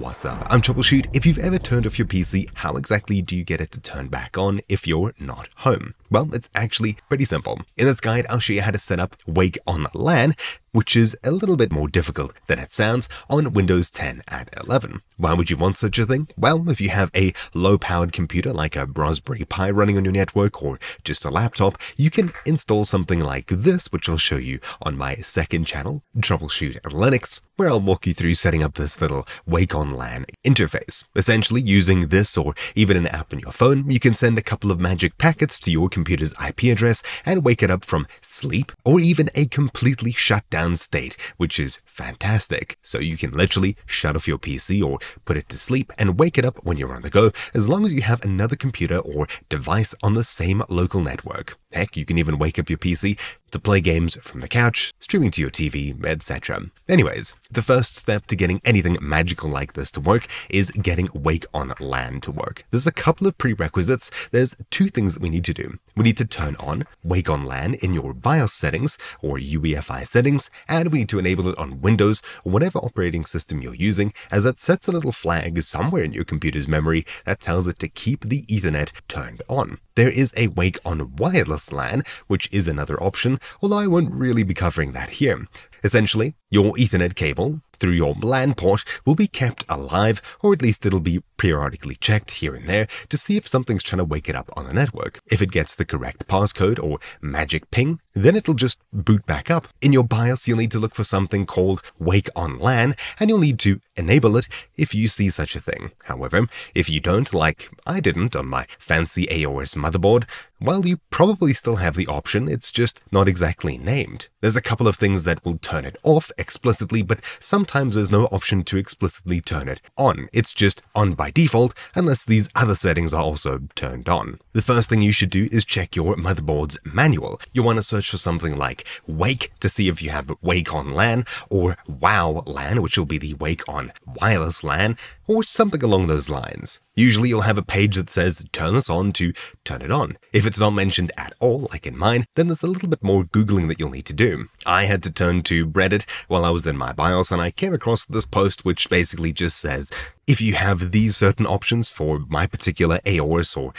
What's up? I'm TroubleChute. If you've ever turned off your PC, how exactly do you get it to turn back on if you're not home? Well, it's actually pretty simple. In this guide, I'll show you how to set up Wake on LAN, which is a little bit more difficult than it sounds on Windows 10 at 11. Why would you want such a thing? Well, if you have a low-powered computer like a Raspberry Pi running on your network or just a laptop, you can install something like this, which I'll show you on my second channel, TroubleChute Linux, where I'll walk you through setting up this little Wake on LAN interface. Essentially, using this or even an app on your phone, you can send a couple of magic packets to your computer's IP address and wake it up from sleep or even a completely shut down state, which is fantastic. So you can literally shut off your PC or put it to sleep and wake it up when you're on the go as long as you have another computer or device on the same local network. Heck, you can even wake up your PC to play games from the couch, streaming to your TV, etc. Anyways, the first step to getting anything magical like this to work is getting Wake on LAN to work. There's a couple of prerequisites. There's two things that we need to do. We need to turn on Wake on LAN in your BIOS settings or UEFI settings, and we need to enable it on Windows or whatever operating system you're using, as that sets a little flag somewhere in your computer's memory that tells it to keep the Ethernet turned on. There is a Wake on Wireless LAN, which is another option, although I won't really be covering that here. Essentially, your Ethernet cable through your LAN port will be kept alive, or at least it'll be periodically checked here and there to see if something's trying to wake it up on the network. If it gets the correct passcode or magic ping, then it'll just boot back up. In your BIOS, you'll need to look for something called Wake on LAN, and you'll need to enable it if you see such a thing. However, if you don't, like I didn't on my fancy AORUS motherboard, well, you probably still have the option, it's just not exactly named. There's a couple of things that will turn it off explicitly, but sometimes there's no option to explicitly turn it on. It's just on by default, unless these other settings are also turned on. The first thing you should do is check your motherboard's manual. You want to search for something like Wake to see if you have Wake on LAN, or WOW LAN, which will be the Wake on Wireless LAN, or something along those lines. Usually you'll have a page that says turn this on to turn it on. If it's not mentioned at all, like in mine, then there's a little bit more Googling that you'll need to do. I had to turn to Reddit while I was in my BIOS and I came across this post which basically just says, if you have these certain options for my particular AORUS or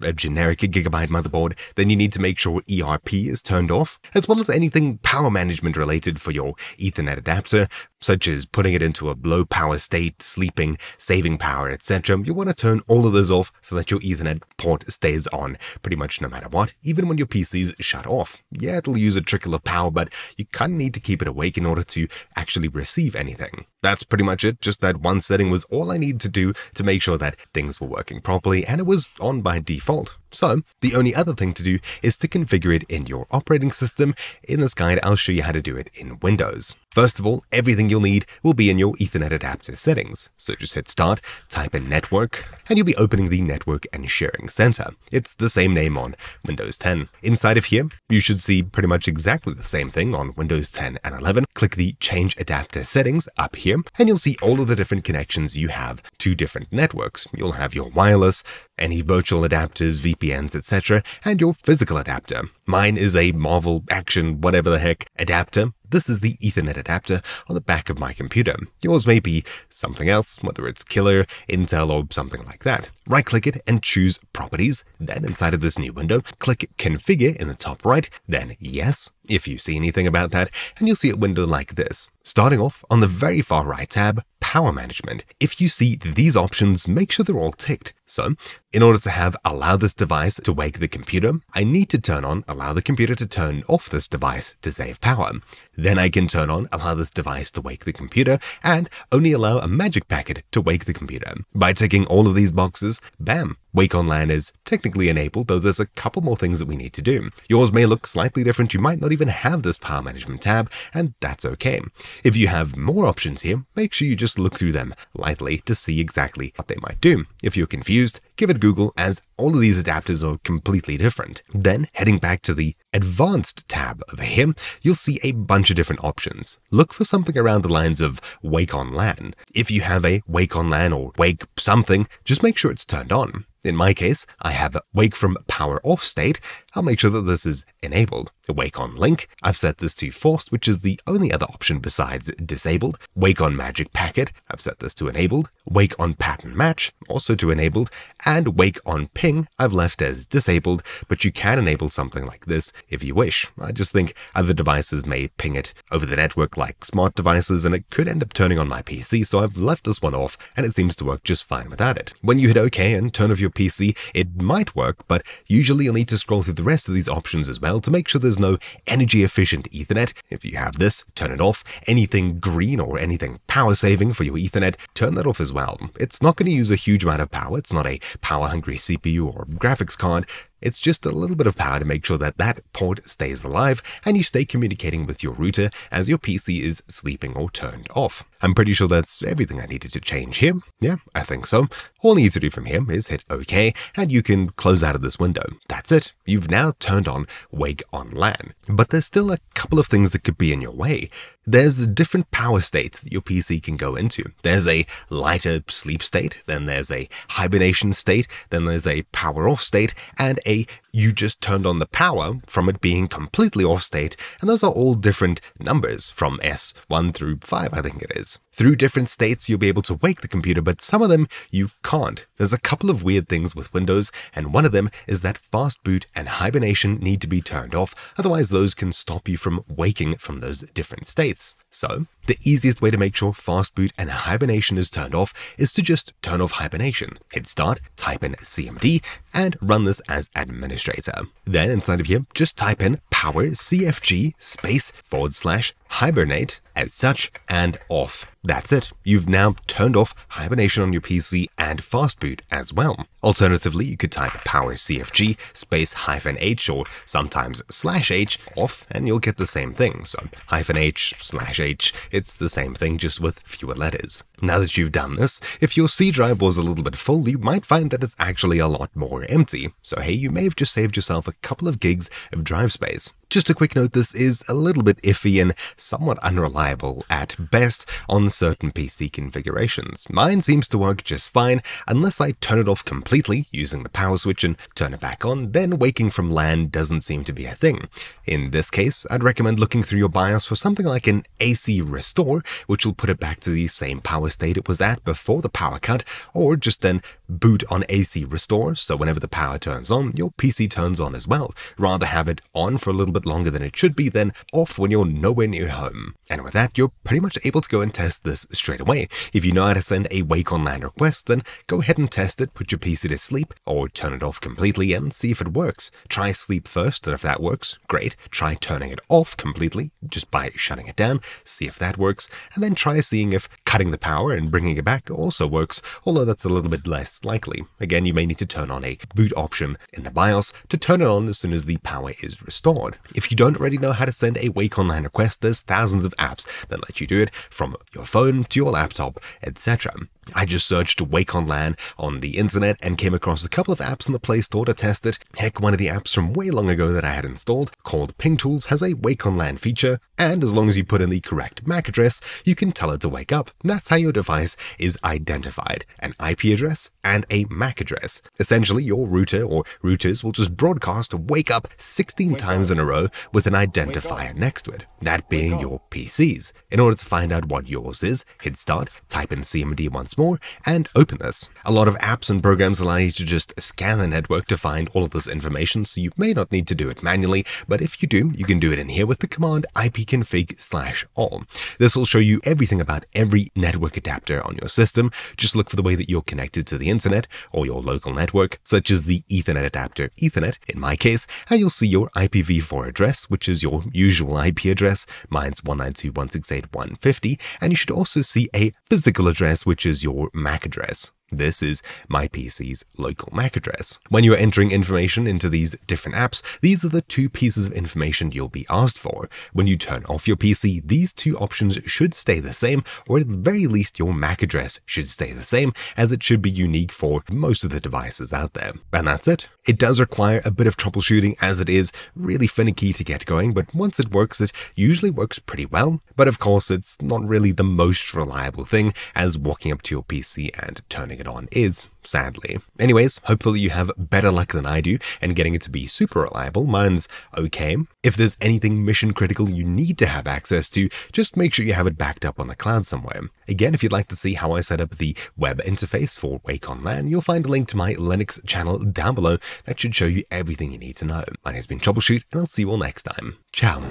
a generic Gigabyte motherboard, then you need to make sure ERP is turned off, as well as anything power management related for your Ethernet adapter, such as putting it into a low power state, sleeping, saving power, etc. You want to turn all of those off so that your Ethernet port stays on pretty much no matter what, even when your PC's shut off. Yeah, it'll use a trickle of power, but you kind of need to keep it awake in order to actually receive anything. That's pretty much it, just that one setting was all I needed to do to make sure that things were working properly and it was on by default. So, the only other thing to do is to configure it in your operating system. In this guide, I'll show you how to do it in Windows. First of all, everything you'll need will be in your Ethernet adapter settings. So just hit start, type in network, and you'll be opening the network and sharing center. It's the same name on Windows 10. Inside of here, you should see pretty much exactly the same thing on Windows 10 and 11. Click the change adapter settings up here, and you'll see all of the different connections you have to different networks. You'll have your wireless, any virtual adapters, VPNs, etc., and your physical adapter. Mine is a Marvell AQtion whatever the heck adapter. This is the Ethernet adapter on the back of my computer. Yours may be something else, whether it's Killer, Intel, or something like that. Right click it and choose Properties. Then inside of this new window, click Configure in the top right, then Yes, if you see anything about that, and you'll see a window like this. Starting off on the very far right tab, Power Management. If you see these options, make sure they're all ticked. So, in order to have allow this device to wake the computer, I need to turn on allow the computer to turn off this device to save power. Then I can turn on allow this device to wake the computer and only allow a magic packet to wake the computer. By ticking all of these boxes, bam, Wake on LAN is technically enabled, though there's a couple more things that we need to do. Yours may look slightly different, you might not even have this power management tab, and that's okay. If you have more options here, make sure you just look through them lightly to see exactly what they might do. If you're confused, give it Google as all of these adapters are completely different. Then, heading back to the advanced tab over here, you'll see a bunch of different options. Look for something around the lines of wake on LAN. If you have a wake on LAN or wake something, just make sure it's turned on. In my case, I have wake from power off state. I'll make sure that this is enabled. Wake on link, I've set this to forced, which is the only other option besides disabled. Wake on magic packet, I've set this to enabled. Wake on pattern match, also to enabled. And wake on ping, I've left as disabled, but you can enable something like this if you wish. I just think other devices may ping it over the network like smart devices, and it could end up turning on my PC, so I've left this one off, and it seems to work just fine without it. When you hit OK and turn off your PC, it might work, but usually you'll need to scroll through the rest of these options as well to make sure there's no energy efficient Ethernet. If you have this, turn it off. Anything green or anything power saving for your Ethernet, turn that off as well. It's not going to use a huge amount of power. It's not a power hungry CPU or graphics card. It's just a little bit of power to make sure that that port stays alive and you stay communicating with your router as your PC is sleeping or turned off. I'm pretty sure that's everything I needed to change here. Yeah, I think so. All you need to do from here is hit OK and you can close out of this window. That's it. You've now turned on Wake on LAN. But there's still a couple of things that could be in your way. There's different power states that your PC can go into. There's a lighter sleep state, then there's a hibernation state, then there's a power off state, and a you just turned on the power from it being completely off state, and those are all different numbers from S1 through 5, I think it is. Through different states, you'll be able to wake the computer, but some of them you can't. There's a couple of weird things with Windows, and one of them is that fast boot and hibernation need to be turned off, otherwise those can stop you from waking from those different states. So, the easiest way to make sure fast boot and hibernation is turned off is to just turn off hibernation. Hit start, type in CMD, and run this as administrator. Then inside of here, just type in power CFG space forward slash hibernate as such and off. That's it. You've now turned off hibernation on your PC and fast boot as well. Alternatively, you could type power CFG space hyphen H or sometimes slash H off and you'll get the same thing. So hyphen H slash H, it's the same thing just with fewer letters. Now that you've done this, if your C drive was a little bit full, you might find that it's actually a lot more empty. So hey, you may have just saved yourself a couple of gigs of drive space. Just a quick note, this is a little bit iffy and somewhat unreliable at best on certain PC configurations. Mine seems to work just fine unless I turn it off completely using the power switch and turn it back on, then waking from LAN doesn't seem to be a thing. In this case, I'd recommend looking through your BIOS for something like an AC restore, which will put it back to the same power state it was at before the power cut, or just then boot on AC restore, so whenever the power turns on, your PC turns on as well. Rather have it on for a little bit longer than it should be then off when you're nowhere near home. And with that, you're pretty much able to go and test this straight away. If you know how to send a wake on LAN request, then go ahead and test it, put your PC to sleep, or turn it off completely and see if it works. Try sleep first, and if that works, great. Try turning it off completely, just by shutting it down, see if that works, and then try seeing if cutting the power and bringing it back also works, although that's a little bit less likely. Again, you may need to turn on a boot option in the BIOS to turn it on as soon as the power is restored. If you don't already know how to send a Wake on LAN request, there's thousands of apps that let you do it from your phone to your laptop, etc. I just searched Wake on LAN on the internet and came across a couple of apps in the Play Store to test it. Heck, one of the apps from way long ago that I had installed, called Ping Tools has a Wake on LAN feature, and as long as you put in the correct MAC address, you can tell it to wake up. That's how your device is identified an IP address and a MAC address. Essentially, your router or routers will just broadcast a wake up 16 wake times up. in a row with an identifier next to it, that being your PC's. In order to find out what yours is, hit start, type in CMD once more, and openness. A lot of apps and programs allow you to just scan the network to find all of this information, so you may not need to do it manually, but if you do, you can do it in here with the command ipconfig slash all. This will show you everything about every network adapter on your system. Just look for the way that you're connected to the internet or your local network, such as the Ethernet adapter Ethernet in my case, and you'll see your IPv4 address, which is your usual IP address. Mine's 192.168.150, and you should also see a physical address, which is your MAC address. This is my PC's local MAC address. When you are entering information into these different apps, these are the two pieces of information you'll be asked for. When you turn off your PC, these two options should stay the same, or at the very least your MAC address should stay the same, as it should be unique for most of the devices out there. And that's it. It does require a bit of troubleshooting as it is really finicky to get going, but once it works, it usually works pretty well. But of course, it's not really the most reliable thing, as walking up to your PC and turning it on is, sadly. Anyways, hopefully you have better luck than I do and getting it to be super reliable. Mine's okay. If there's anything mission critical you need to have access to, just make sure you have it backed up on the cloud somewhere. Again, if you'd like to see how I set up the web interface for Wake on LAN, you'll find a link to my Linux channel down below that should show you everything you need to know. My name's been TroubleChute, and I'll see you all next time. Ciao.